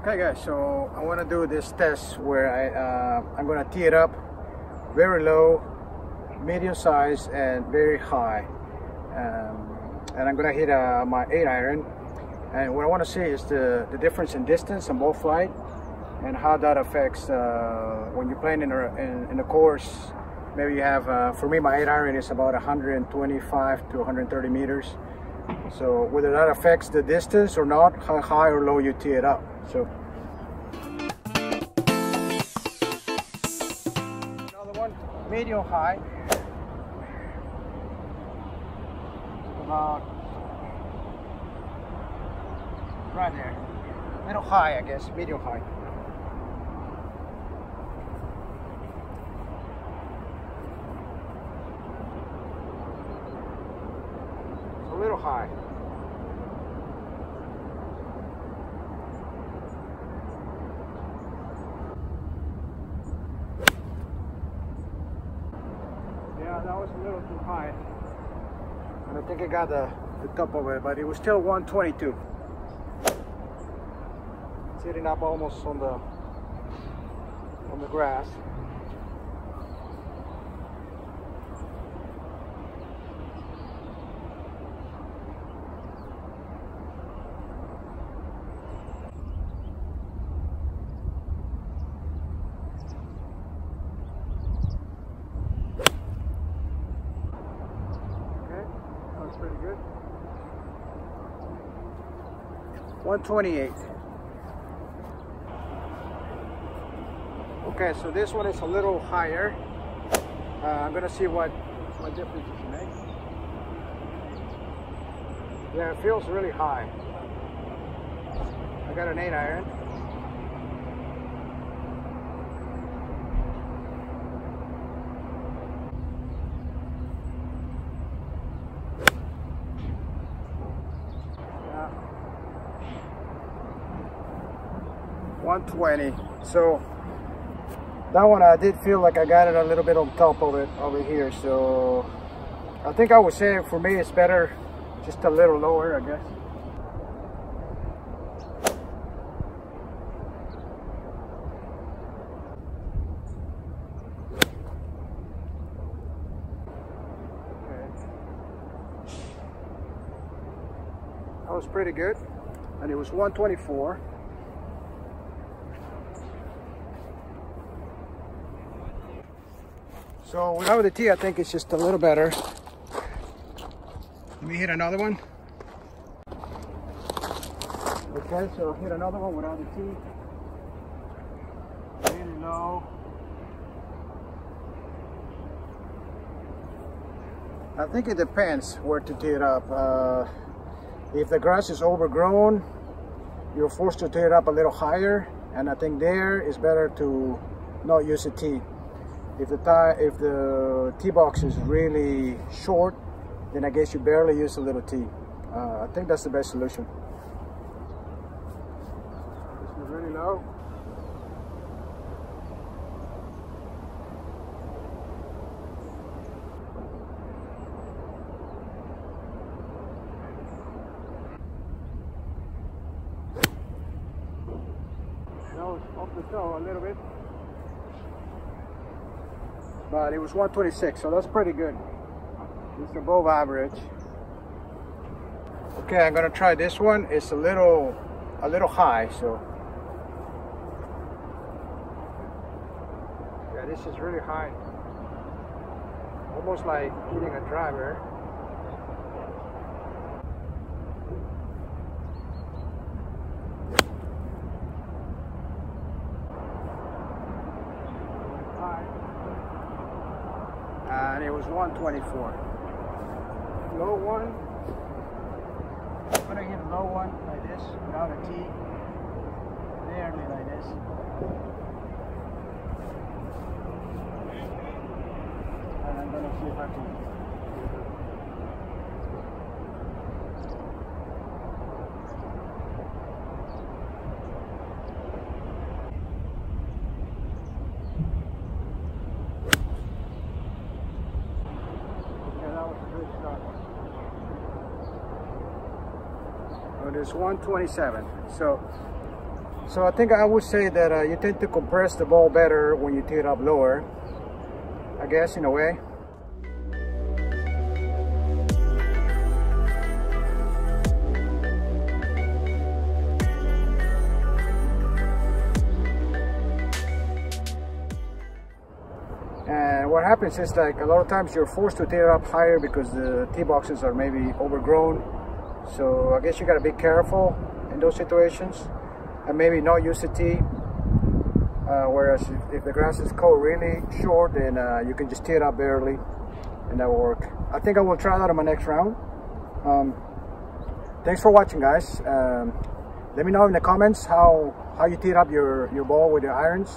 Okay guys, so I want to do this test where I, uh, I'm going to tee it up very low, medium size and very high. Um, and I'm going to hit uh, my 8 iron. And what I want to see is the, the difference in distance and ball flight and how that affects uh, when you're playing in a, in, in a course. Maybe you have, uh, for me my 8 iron is about 125 to 130 meters. So whether that affects the distance or not, how high or low you tee it up. So another one, medium high. About right there. Middle high, I guess, medium high. Little high. Yeah, that was a little too high. And I think I got the, the top of it, but it was still 122. Sitting up almost on the on the grass. Okay, that was pretty good. 128. Okay, so this one is a little higher. Uh, I'm gonna see what what difference it makes. Yeah, it feels really high. I got an eight iron. Yeah. 120. So that one I did feel like I got it a little bit on top of it over here. So I think I would say for me it's better just a little lower, I guess. That was pretty good. And it was 124. So without the tee, I think it's just a little better. Let me hit another one. Okay, so hit another one without the tee. Really low. I think it depends where to tee it up. Uh, if the grass is overgrown, you're forced to tee it up a little higher. And I think there is better to not use a tee. If the tie, if the tee box is really short, then I guess you barely use a little tee. Uh, I think that's the best solution. This is really low. Off the toe a little bit but it was 126 so that's pretty good. It's above average. Okay i'm gonna try this one. It's a little a little high so. Yeah this is really high. Almost like hitting a driver high Uh, and it was 124. Low one, I'm gonna hit a low one like this without a tee, barely like this. And I'm gonna see if I can. Yeah, that was a good shot. But it's 127. So So I think I would say that uh, you tend to compress the ball better when you tee it up lower. I guess in a way. And what happens is like a lot of times you're forced to tear up higher because the tee boxes are maybe overgrown. So I guess you gotta be careful in those situations and maybe not use a tee. Uh, whereas if, if, the grass is cut really short, then uh, you can just tee it up barely and that will work. I think I will try that on my next round. Um, thanks for watching guys. Um, let me know in the comments how, how you teed up your, your ball with your irons.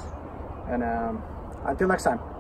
And um, until next time.